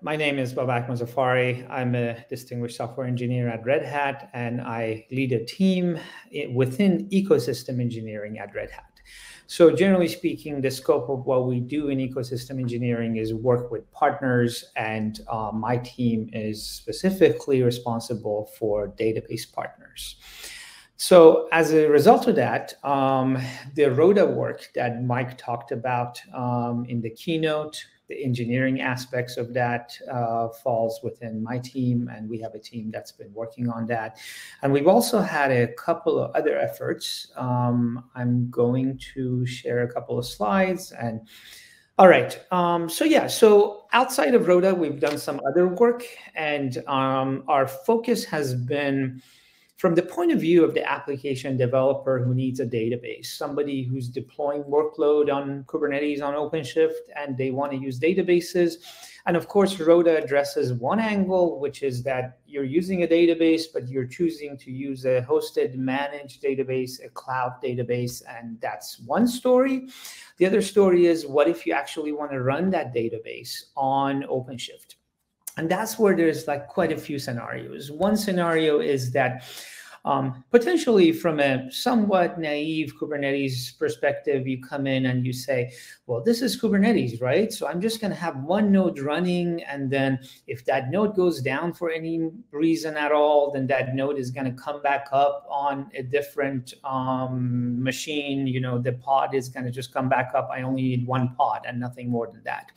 My name is Babak Mozaffari. I'm a distinguished software engineer at Red Hat, and I lead a team within ecosystem engineering at Red Hat. So generally speaking, the scope of what we do in ecosystem engineering is work with partners, and uh, my team is specifically responsible for database partners. So as a result of that, um, the RHODA work that Mike talked about um, in the keynote, the engineering aspects of that uh, falls within my team, and we have a team that's been working on that. And we've also had a couple of other efforts. Um, I'm going to share a couple of slides and. All right. Um, so yeah. So outside of RHODA, we've done some other work, and um, our focus has been from the point of view of the application developer who needs a database, somebody who's deploying workload on Kubernetes on OpenShift and they want to use databases. And of course, RHODA addresses one angle, which is that you're using a database, but you're choosing to use a hosted managed database, a cloud database, and that's one story. The other story is what if you actually want to run that database on OpenShift? And that's where there's like quite a few scenarios. One scenario is that um, potentially from a somewhat naive Kubernetes perspective, you come in and you say, well, this is Kubernetes, right? So I'm just going to have one node running. And then if that node goes down for any reason at all, then that node is going to come back up on a different um, machine. You know, the pod is going to just come back up. I only need one pod and nothing more than that.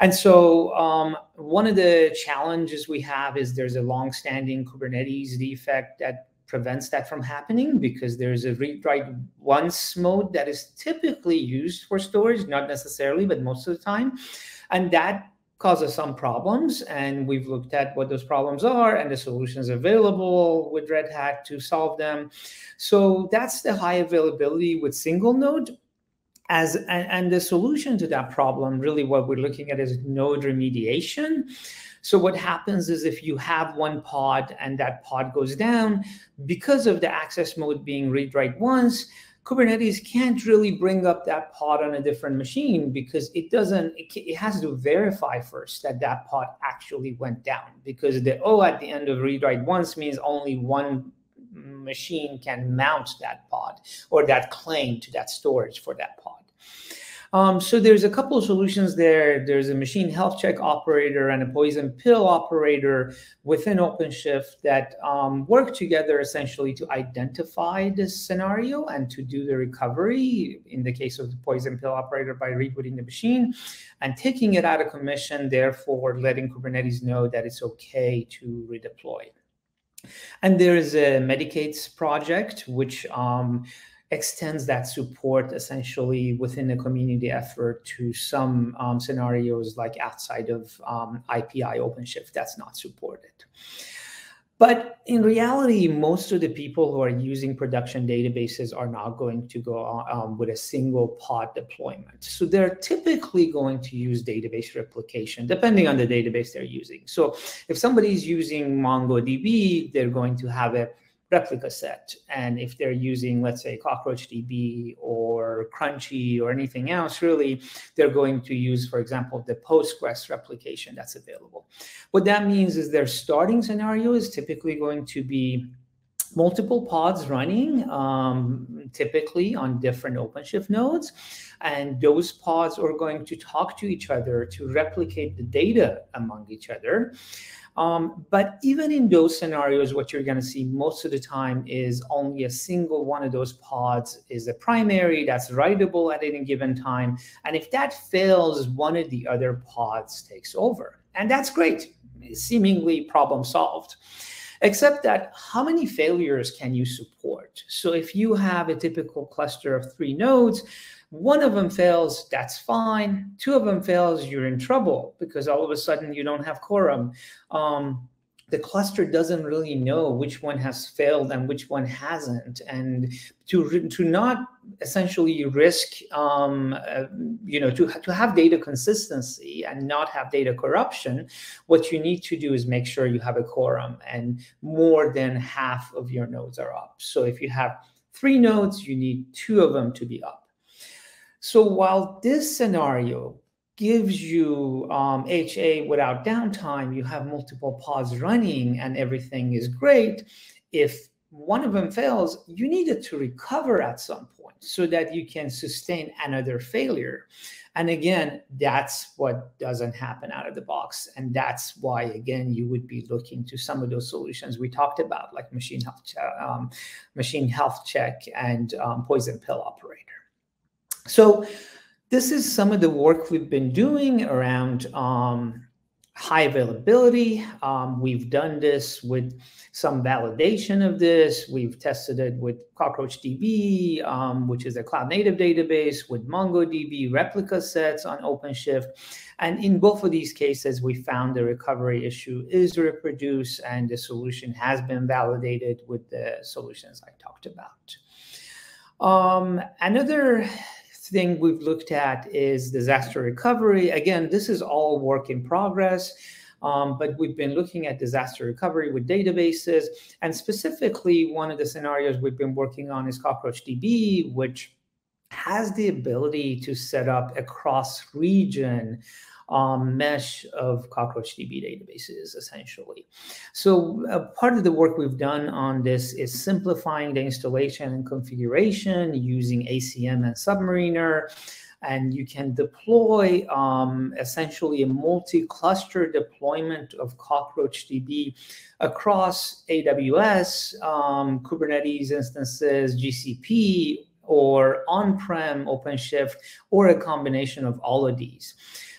And so um, one of the challenges we have is there's a long-standing Kubernetes defect that prevents that from happening because there's a read write once mode that is typically used for storage, not necessarily, but most of the time. And that causes some problems. And we've looked at what those problems are and the solutions available with Red Hat to solve them. So that's the high availability with single node as and, and, the solution to that problem really what we're looking at is node remediation. So what happens is if you have one pod and that pod goes down because of the access mode being read write once kubernetes can't really bring up that pod on a different machine because it doesn't it, it has to verify first that that pod actually went down because the o at the end of read write once means only one machine can mount that pod or that claim to that storage for that pod um, so there's a couple of solutions there. There's a machine health check operator and a poison pill operator within OpenShift that um, work together essentially to identify this scenario and to do the recovery in the case of the poison pill operator by rebooting the machine and taking it out of commission, therefore letting Kubernetes know that it's okay to redeploy. And there is a Medik8s project, which um, extends that support essentially within a community effort to some um, scenarios like outside of um, IPI OpenShift that's not supported. But in reality, most of the people who are using production databases are not going to go um, with a single pod deployment. So they're typically going to use database replication, depending on the database they're using. So if somebody's using MongoDB, they're going to have a replica set. And if they're using, let's say, CockroachDB or Crunchy or anything else, really, they're going to use, for example, the Postgres replication that's available. What that means is their starting scenario is typically going to be multiple pods running, um, typically on different OpenShift nodes. And those pods are going to talk to each other to replicate the data among each other. Um, but even in those scenarios, what you're going to see most of the time is only a single one of those pods is a primary that's writable at any given time. And if that fails, one of the other pods takes over. And that's great, seemingly problem solved. Except that how many failures can you support? So if you have a typical cluster of three nodes, one of them fails, that's fine. Two of them fails, you're in trouble because all of a sudden you don't have quorum. Um, the cluster doesn't really know which one has failed and which one hasn't. And to, to not essentially risk, um, uh, you know, to, to have data consistency and not have data corruption, what you need to do is make sure you have a quorum and more than half of your nodes are up. So if you have three nodes, you need two of them to be up. So while this scenario gives you um, HA without downtime, you have multiple pods running and everything is great. If one of them fails, you need it to recover at some point so that you can sustain another failure. And again, that's what doesn't happen out of the box. And that's why, again, you would be looking to some of those solutions we talked about, like machine health, um, machine health check and um, poison pill operator. So this is some of the work we've been doing around um, high availability. Um, we've done this with some validation of this. We've tested it with CockroachDB, um, which is a cloud native database, with MongoDB replica sets on OpenShift. And in both of these cases, we found the recovery issue is reproduced and the solution has been validated with the solutions I talked about. Um, another thing we've looked at is disaster recovery. Again, this is all work in progress. Um, but we've been looking at disaster recovery with databases. And specifically, one of the scenarios we've been working on is CockroachDB, which has the ability to set up a cross region um, mesh of CockroachDB databases, essentially. So uh, part of the work we've done on this is simplifying the installation and configuration using ACM and Submariner. And you can deploy um, essentially a multi-cluster deployment of CockroachDB across AWS, um, Kubernetes instances, GCP, or on-prem OpenShift, or a combination of all of these.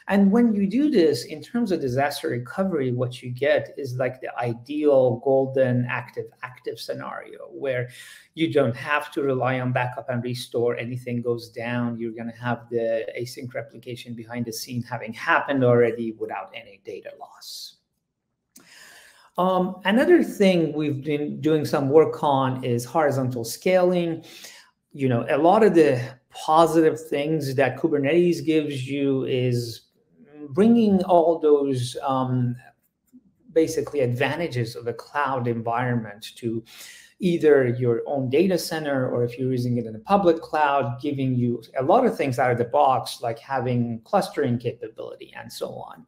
And when you do this in terms of disaster recovery, what you get is like the ideal golden active active scenario where you don't have to rely on backup and restore. Anything goes down, you're going to have the async replication behind the scene having happened already without any data loss. Um, another thing we've been doing some work on is horizontal scaling. You know, a lot of the positive things that Kubernetes gives you is bringing all those um, basically advantages of a cloud environment to either your own data center or if you're using it in a public cloud, giving you a lot of things out of the box, like having clustering capability and so on.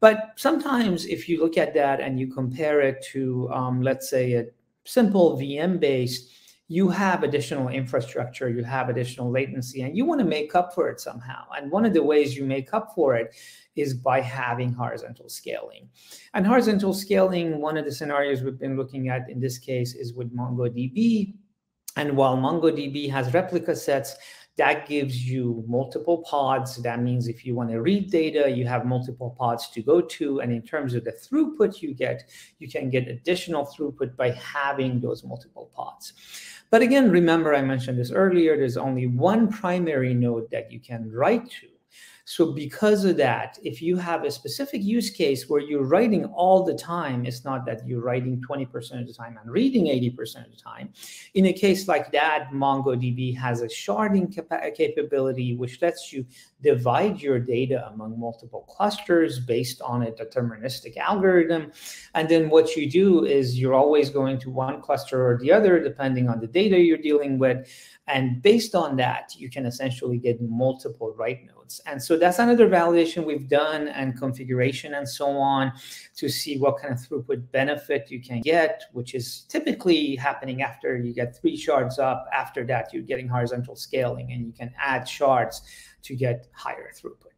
But sometimes if you look at that and you compare it to, um, let's say, a simple VM based you have additional infrastructure, you have additional latency, and you want to make up for it somehow. And one of the ways you make up for it is by having horizontal scaling. And horizontal scaling, one of the scenarios we've been looking at in this case is with MongoDB. And while MongoDB has replica sets, that gives you multiple pods. That means if you want to read data, you have multiple pods to go to. And in terms of the throughput you get, you can get additional throughput by having those multiple pods. But again, remember I mentioned this earlier, there's only one primary node that you can write to. So because of that, if you have a specific use case where you're writing all the time, it's not that you're writing 20% of the time and reading 80% of the time. In a case like that, MongoDB has a sharding capability, which lets you divide your data among multiple clusters based on a deterministic algorithm. And then what you do is you're always going to one cluster or the other, depending on the data you're dealing with. And based on that, you can essentially get multiple write nodes. And so that's another validation we've done and configuration and so on to see what kind of throughput benefit you can get, which is typically happening after you get three shards up. After that, you're getting horizontal scaling and you can add shards to get higher throughput.